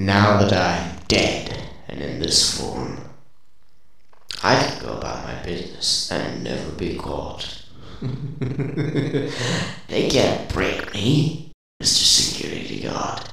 Now that I'm dead and in this form, I can go about my business and never be caught. they can't break me, Mr. Security Guard.